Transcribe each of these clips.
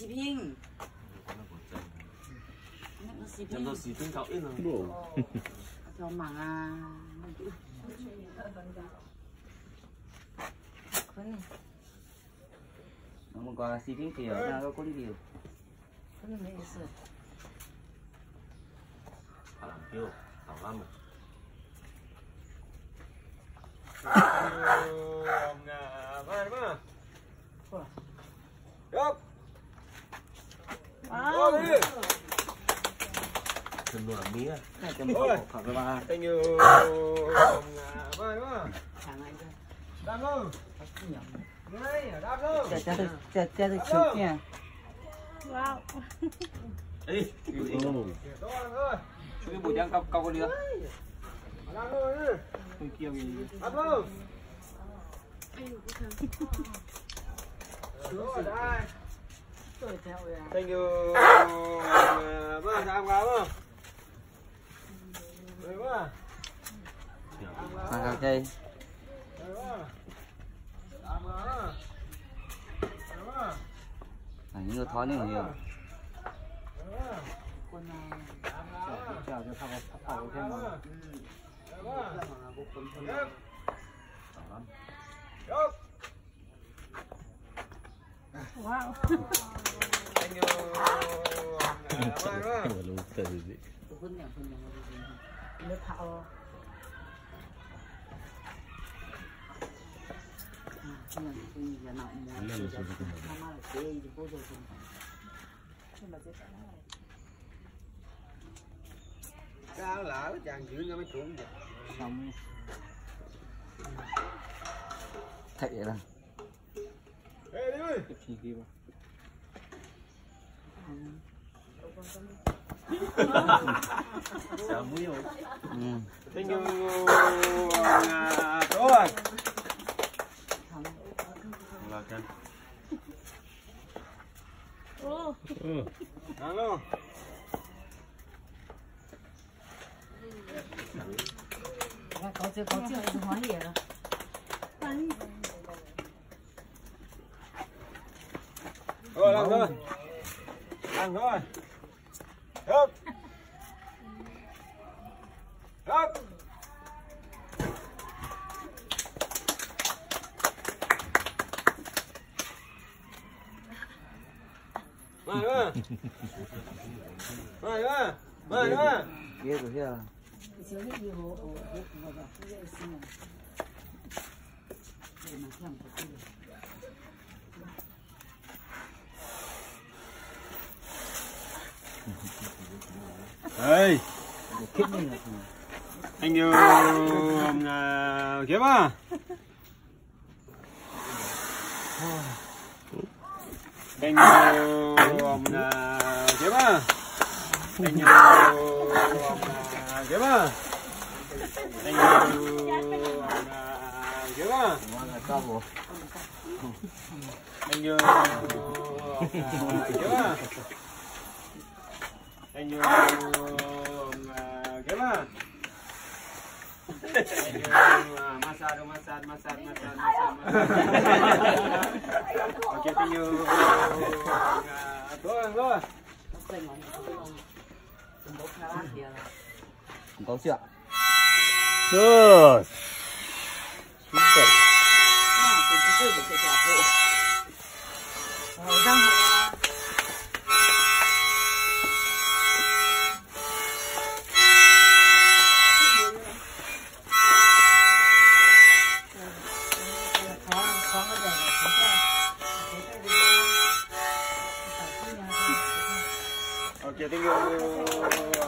씹핑. 잠도 씹핑 가 있는 거. 저망아. 그래. 너무 가 씹핑 돼요. 나가 꼬리비요. 그러면 있어. 바람 피워. 바람 Đừng đồ làm mía. này cho một khoảng cái ba Thank you. ra, Đam luôn. có cái nhỏ. Ngay, luôn. cha cha cha cha được chụp nha Ê, Đó rồi. cái buổi đang cọc cọc được Đam luôn. đi. tôi kia gì Đam luôn. Rồi, đây. Tôi theo à. Thank you. Vâng, đam vào không? Rồi vâng. Đam vào. mà cà cây Rồi vâng. Đam vào. Rồi vâng. là những thói nhiều nhiều Rồi vâng. Con à, vào. chào cho thằng thằng thêm mà Rồi. Yep. Thảo Lâm. Yep wow, tôi là cái Sao lỡ chàng chữ nó mới cuốn vậy? xong thậy là Ê đi ơi. cái chi kia Sao muối rồi? ừ. Thank you. À, rồi. Là chân. Ăn luôn. Có chưa có chưa thì hóa rồi. Rồi làm thôi. Ăn thôi. Được. Được. Mời quá. Mời quá. Mời quá. kia của kia Cái chiếu hết nhiều hồ hồ hồ hồ hồ cái dễ xin này. Để mà làm cái gì. Hey. khít như là Thank you đây anh yêu uh, kiếm à anh yêu uh, kiếm à anh yêu kiếm à anh yêu kiếm à anh yêu kiếm à Thank you. Uh, massage, massage, massage, massage, massage. Okay, thank you. Uh, Rồi, rồi. Super. quên mà nó không không. Đừng bốc ra không có chưa Good. Mà cái cái cái cái cái hồ. Hồ răng hồ.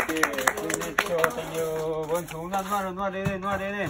Okay, thank you. Okay, thank you. Thank you. Vâng, xuống ra, ra, ra, đây, đây, ra, đây, đây.